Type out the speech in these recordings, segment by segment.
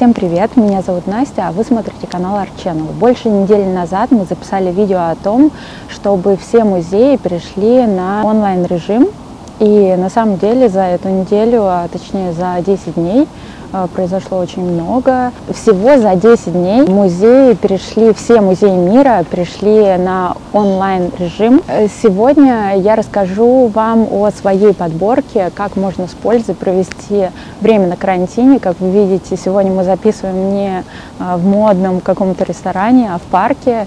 Всем привет, меня зовут Настя, а вы смотрите канал Art Channel. Больше недели назад мы записали видео о том, чтобы все музеи перешли на онлайн режим. И на самом деле за эту неделю, а точнее за 10 дней, произошло очень много. Всего за 10 дней музеи перешли, все музеи мира перешли на онлайн режим. Э, сегодня я расскажу вам о своей подборке, как можно с пользой провести время на карантине. Как вы видите, сегодня мы записываем не э, в модном каком-то ресторане, а в парке.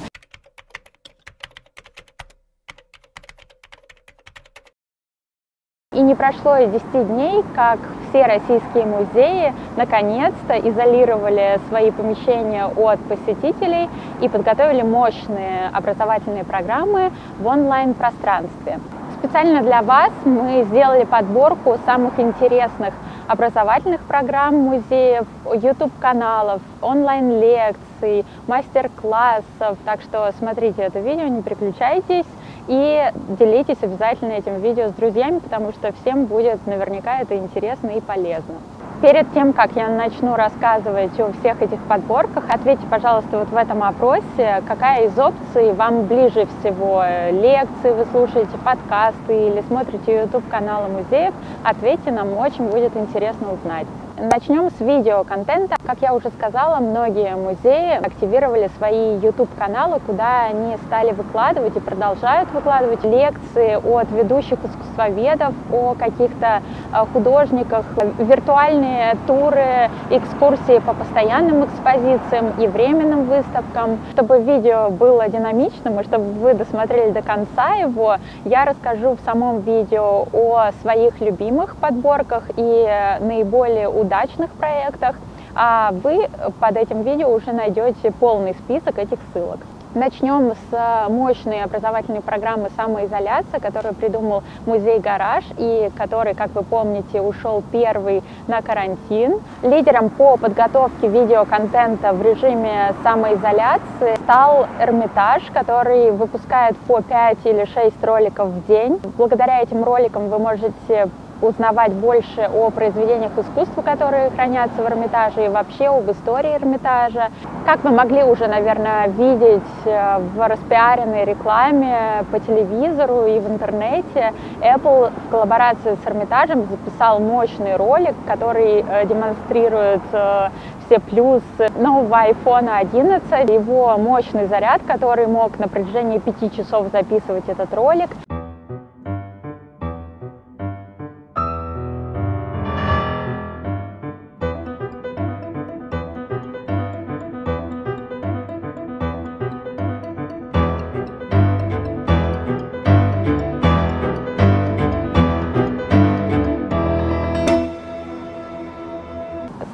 И не прошло и 10 дней, как все российские музеи наконец-то изолировали свои помещения от посетителей и подготовили мощные образовательные программы в онлайн-пространстве. Специально для вас мы сделали подборку самых интересных образовательных программ музеев, YouTube-каналов, онлайн-лекций, мастер-классов. Так что смотрите это видео, не переключайтесь. И делитесь обязательно этим видео с друзьями, потому что всем будет наверняка это интересно и полезно. Перед тем, как я начну рассказывать о всех этих подборках, ответьте, пожалуйста, вот в этом опросе, какая из опций вам ближе всего. Лекции вы слушаете, подкасты или смотрите YouTube-каналы музеев. Ответьте, нам очень будет интересно узнать. Начнем с видеоконтента. Как я уже сказала, многие музеи активировали свои YouTube-каналы, куда они стали выкладывать и продолжают выкладывать лекции от ведущих искусствоведов о каких-то а, художниках, виртуальные туры, экскурсии по постоянным экспозициям и временным выставкам. Чтобы видео было динамичным и чтобы вы досмотрели до конца его, я расскажу в самом видео о своих любимых подборках и наиболее удачных проектах, а вы под этим видео уже найдете полный список этих ссылок. Начнем с мощной образовательной программы «Самоизоляция», которую придумал музей «Гараж» и который, как вы помните, ушел первый на карантин. Лидером по подготовке видеоконтента в режиме самоизоляции стал Эрмитаж, который выпускает по 5 или 6 роликов в день. Благодаря этим роликам вы можете узнавать больше о произведениях искусства, которые хранятся в Эрмитаже и вообще об истории Эрмитажа. Как вы могли уже, наверное, видеть э, в распиаренной рекламе по телевизору и в интернете, Apple в коллаборации с Эрмитажем записал мощный ролик, который э, демонстрирует э, все плюсы нового iPhone 11, его мощный заряд, который мог на протяжении пяти часов записывать этот ролик.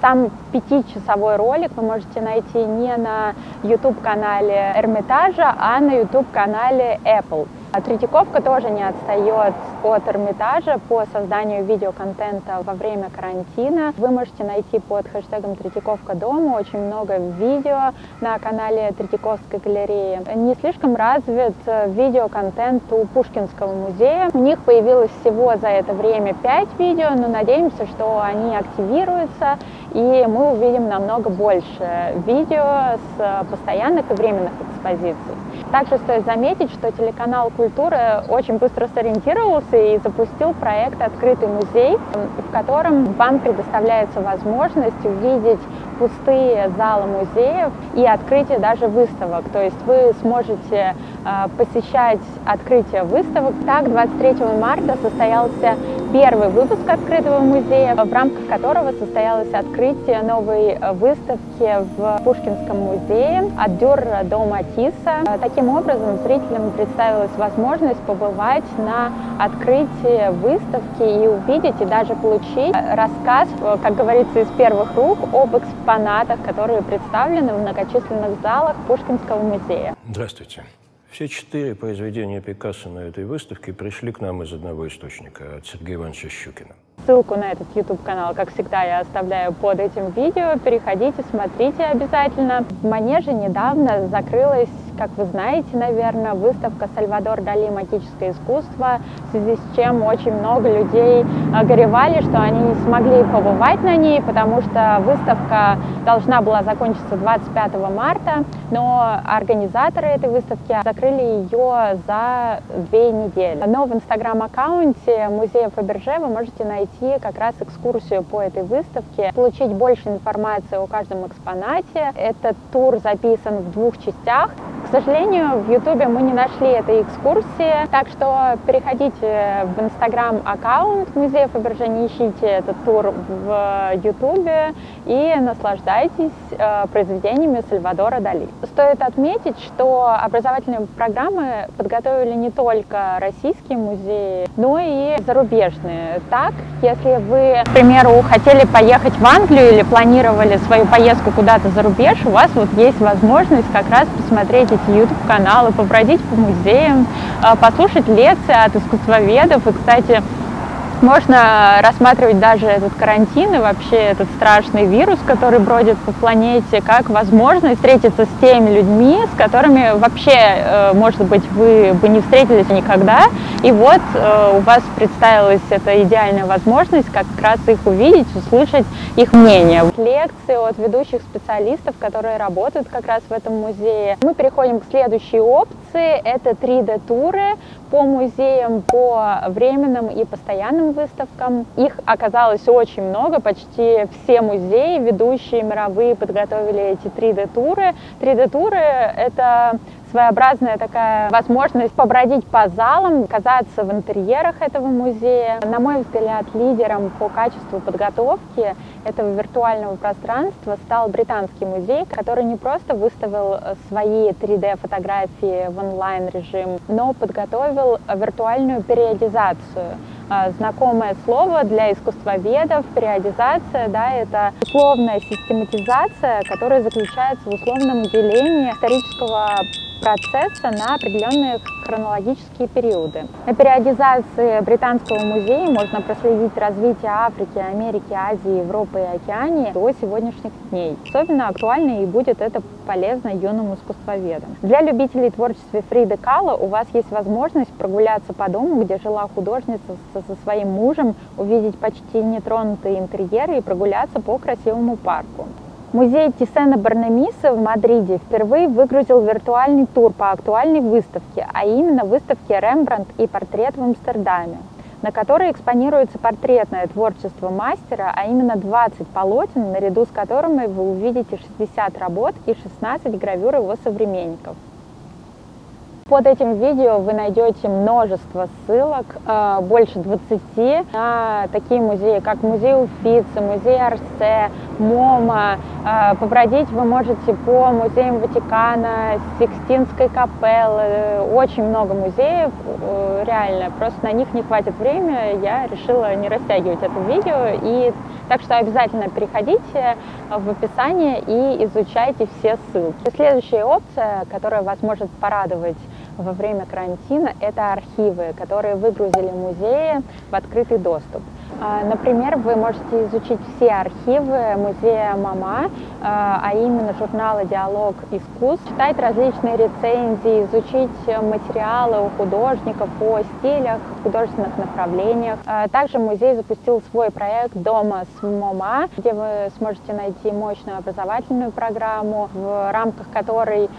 Сам пятичасовой ролик вы можете найти не на YouTube-канале Эрмитажа, а на YouTube-канале Apple. А Третьяковка тоже не отстает от Эрмитажа по созданию видеоконтента во время карантина. Вы можете найти под хэштегом Третьяковка дома очень много видео на канале Третьяковской галереи. Не слишком развит видеоконтент у Пушкинского музея. У них появилось всего за это время 5 видео, но надеемся, что они активируются и мы увидим намного больше видео с постоянных и временных экспозиций. Также стоит заметить, что телеканал «Культура» очень быстро сориентировался и запустил проект «Открытый музей», в котором вам предоставляется возможность увидеть пустые залы музеев и открытие даже выставок. То есть вы сможете э, посещать открытие выставок. Так, 23 марта состоялся первый выпуск открытого музея, в рамках которого состоялось открытие новой выставки в Пушкинском музее от Дюр до Матисса. Таким образом, зрителям представилась возможность побывать на открытии выставки и увидеть, и даже получить рассказ, как говорится, из первых рук об экспонатах, которые представлены в многочисленных залах Пушкинского музея. Здравствуйте. Все четыре произведения Пикассо на этой выставке пришли к нам из одного источника, от Сергея Ивановича Щукина. Ссылку на этот YouTube-канал, как всегда, я оставляю под этим видео. Переходите, смотрите обязательно. В Манеже недавно закрылась как вы знаете, наверное, выставка «Сальвадор Дали. Магическое искусство», в связи с чем очень много людей горевали, что они не смогли побывать на ней, потому что выставка должна была закончиться 25 марта, но организаторы этой выставки закрыли ее за две недели. Но в инстаграм-аккаунте музея Фаберже вы можете найти как раз экскурсию по этой выставке, получить больше информации о каждом экспонате. Этот тур записан в двух частях. К сожалению, в Ютубе мы не нашли этой экскурсии, так что переходите в инстаграм-аккаунт музея Фаберже, не ищите этот тур в Ютубе и наслаждайтесь э, произведениями Сальвадора Дали. Стоит отметить, что образовательные программы подготовили не только российские музеи, но и зарубежные. Так, если вы, к примеру, хотели поехать в Англию или планировали свою поездку куда-то за рубеж, у вас вот есть возможность как раз посмотреть YouTube-каналы, побродить по музеям, э, послушать лекции от искусствоведов. И, кстати, можно рассматривать даже этот карантин и вообще этот страшный вирус, который бродит по планете, как возможность встретиться с теми людьми, с которыми вообще, э, может быть, вы бы не встретились никогда. И вот э, у вас представилась эта идеальная возможность как раз их увидеть, услышать их мнение. Лекции от ведущих специалистов, которые работают как раз в этом музее. Мы переходим к следующей опции. Это 3D-туры по музеям, по временным и постоянным выставкам. Их оказалось очень много, почти все музеи, ведущие мировые, подготовили эти 3D-туры. 3D-туры — это своеобразная такая возможность побродить по залам, оказаться в интерьерах этого музея. На мой взгляд, лидером по качеству подготовки этого виртуального пространства стал Британский музей, который не просто выставил свои 3D-фотографии в онлайн-режим, но подготовил виртуальную периодизацию а, знакомое слово для искусствоведов, периодизация, да, это условная систематизация, которая заключается в условном делении исторического процесса на определенные хронологические периоды. На периодизации Британского музея можно проследить развитие Африки, Америки, Азии, Европы и Океании до сегодняшних дней. Особенно актуально и будет это полезно юным искусствоведам. Для любителей творчества Фриды Кала у вас есть возможность прогуляться по дому, где жила художница со, со своим мужем, увидеть почти нетронутые интерьеры и прогуляться по красивому парку. Музей Тисена Барнамиса в Мадриде впервые выгрузил виртуальный тур по актуальной выставке, а именно выставке «Рембрандт и портрет в Амстердаме», на которой экспонируется портретное творчество мастера, а именно 20 полотен, наряду с которыми вы увидите 60 работ и 16 гравюр его современников. Под этим видео вы найдете множество ссылок, э, больше 20, на такие музеи, как музей Уфицы, музей Арсе, МОМА. Э, побродить вы можете по музеям Ватикана, Сикстинской капеллы. Очень много музеев, э, реально. Просто на них не хватит времени. Я решила не растягивать это видео. И так что обязательно переходите в описание и изучайте все ссылки. Следующая опция, которая вас может порадовать во время карантина, это архивы, которые выгрузили музеи в открытый доступ. А, например, вы можете изучить все архивы музея ММОМА, а, а именно журнала «Диалог искусств», читать различные рецензии, изучить материалы у художников о стилях, художественных направлениях. А, также музей запустил свой проект «Дома с ММОМА», где вы сможете найти мощную образовательную программу, в рамках которой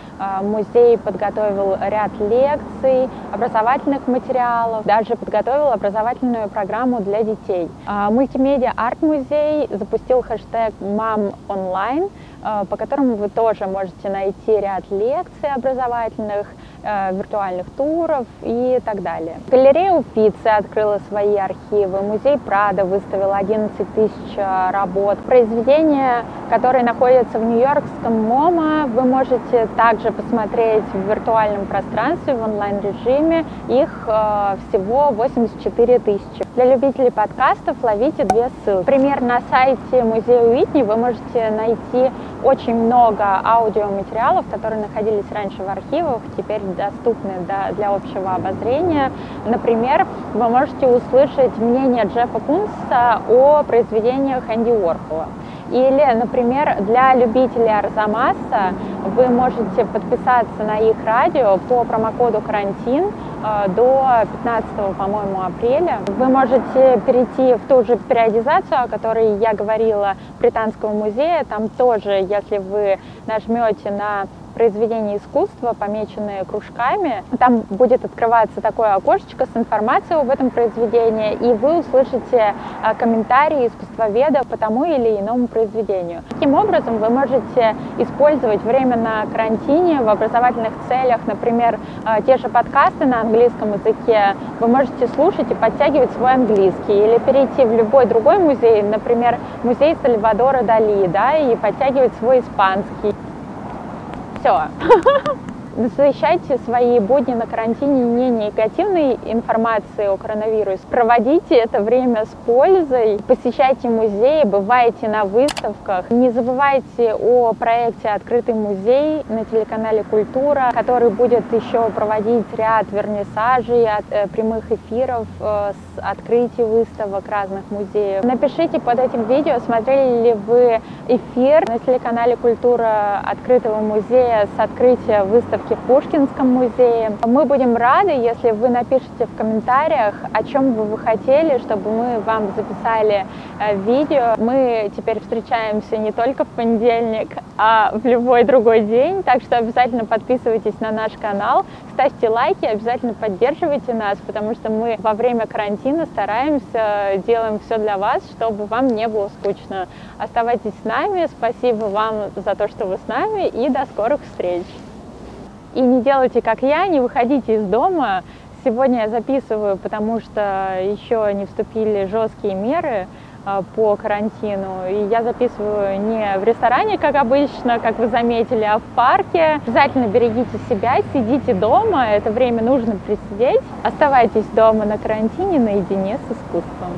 музей подготовил ряд лекций, образовательных материалов, даже подготовил образовательную программу для детей. А, мультимедиа арт-музей запустил хэштег «МАММ онлайн», а, по которому вы тоже можете найти ряд лекций образовательных, виртуальных туров и так далее. Галерея Уффици открыла свои архивы, музей Прадо выставил 11 тысяч э, работ. Произведения, которые находятся в Нью-Йоркском MoMA, вы можете также посмотреть в виртуальном пространстве, в онлайн-режиме. Их э, всего 84 тысячи. Для любителей подкастов ловите две ссылки. Например, на сайте музея Уитни вы можете найти очень много аудиоматериалов, которые находились раньше в архивах, теперь доступны для общего обозрения. Например, вы можете услышать мнение Джеффа Кунса о произведениях Энди Уорхола. Или, например, для любителей Арзамаса вы можете подписаться на их радио по промокоду «Карантин» э, до 15, по-моему, апреля. Вы можете перейти в ту же периодизацию, о которой я говорила, Британского музея. Там тоже, если вы нажмете на произведения искусства, помеченные кружками. Там будет открываться такое окошечко с информацией об этом произведении, и вы услышите а, комментарии искусствоведа по тому или иному произведению. Таким образом, вы можете использовать время на карантине в образовательных целях, например, а, те же подкасты на английском языке, вы можете слушать и подтягивать свой английский, или перейти в любой другой музей, например, музей Сальвадора Дали, да, и подтягивать свой испанский все. Защищайте свои будни на карантине не негативной информацией о коронавирусе. Проводите это время с пользой, посещайте музеи, бывайте на выставках. Не забывайте о проекте «Открытый музей» на телеканале «Культура», который будет еще проводить ряд вернисажей, э, прямых эфиров э, с открытий выставок разных музеев. Напишите под этим видео, смотрели ли вы эфир на телеканале «Культура» Открытого музея с открытия выставки выставки в Пушкинском музее. Мы будем рады, если вы напишите в комментариях, о чем бы вы хотели, чтобы мы вам записали э, видео. Мы теперь встречаемся не только в понедельник, а в любой другой день, так что обязательно подписывайтесь на наш канал, ставьте лайки, обязательно поддерживайте нас, потому что мы во время карантина стараемся, делаем все для вас, чтобы вам не было скучно. Оставайтесь с нами, спасибо вам за то, что вы с нами, и до скорых встреч! И не делайте, как я, не выходите из дома. Сегодня я записываю, потому что еще не вступили жесткие меры а, по карантину. И я записываю не в ресторане, как обычно, как вы заметили, а в парке. Обязательно берегите себя, сидите дома, это время нужно присидеть. Оставайтесь дома на карантине наедине с искусством.